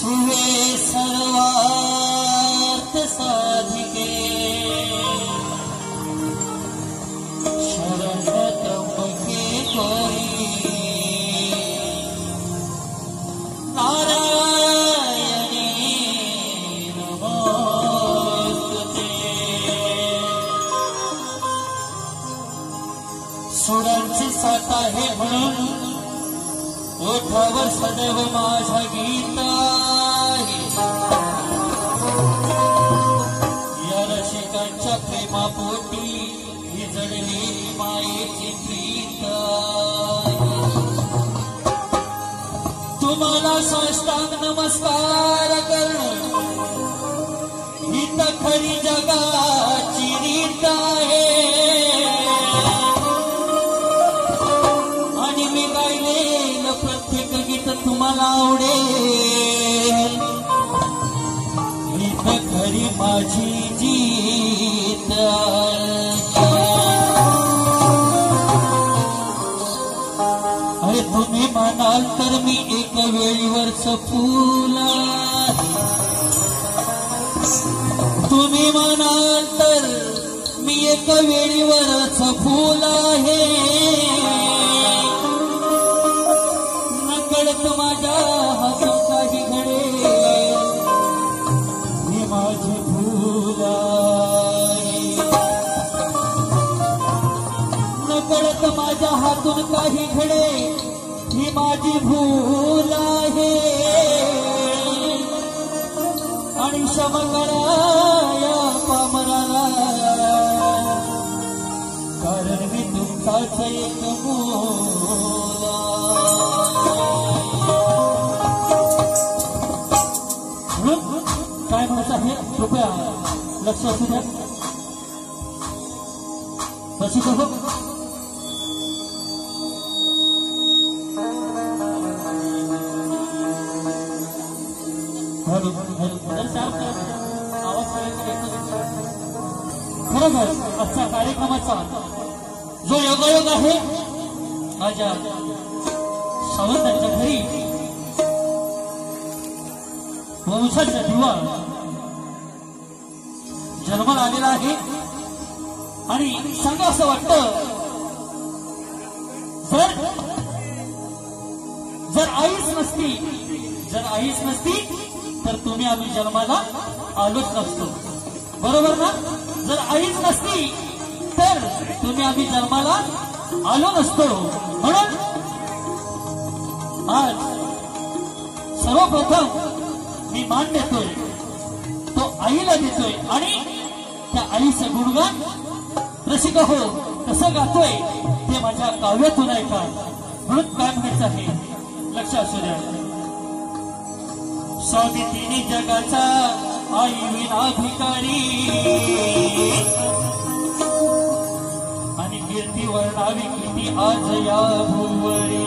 शिवे सर्वार्थ साधिके सदैव माझ्या गीता या रसिकांच्या प्रेमापोटी ही जडली मायेची प्रीत तुम्हाला साष्टांग नमस्कार करण ही तर खरी जगा अरे तुम्ही म्हणाल तर मी एक वेळीवरच फुला तुम्ही म्हणाल तर मी एक वेळीवरच फुल आहे. हातून काही घडे ही माझी भूल आहे आणि शमकरा या पामराला कारण मी तुमचाच एक मुला म्हणून काय म्हणायचं आहे कृपया लक्ष असू द्या रसिक खरोखर आजच्या कार्यक्रमाचा जो योगायोग आहे माझ्या सावंतांच्या घरी वंशाचा दिवा जन्माला आलेला आहे आणि सांगा असं वाटतं जर जर आईच नसती जर आईच नसती तर तुम्ही आम्ही जन्माला आलोच नसतो. बरोबर ना? जर आईच नसती तर तुम्ही आम्ही जन्माला आलो नसतो. म्हणून आज सर्वप्रथम मी मान देतोय तो आईला देतोय आणि त्या आईचं गुणगान रसिक हो कसं गातोय ते माझ्या काव्यातून ऐका. म्हणून काय म्हणायचं आहे. लक्ष असू द्या. स्वामी तिन्ही जगाचा आई विनाधिकारी आणि कीर्ती वर्णावी किती आज या भुवरी.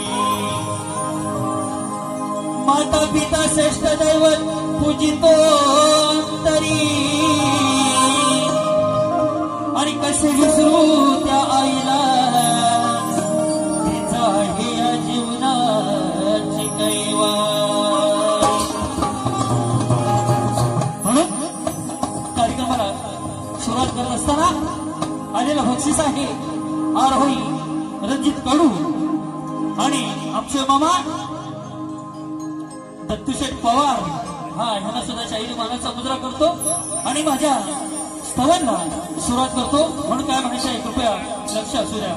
माता पिता श्रेष्ठ दैवत पूजितो तरी. आणि कसे विसरू असताना आलेलं बक्षीस आहे आरोही रणजित कडू आणि अक्षय मामा दत्तूशेठ पवार हा ह्यांना सुद्धा शाहिरी मानाचा मुद्रा करतो आणि माझ्या स्थळांना सुरुवात करतो. म्हणून काय म्हणायचं आहे कृपया लक्ष असू द्या.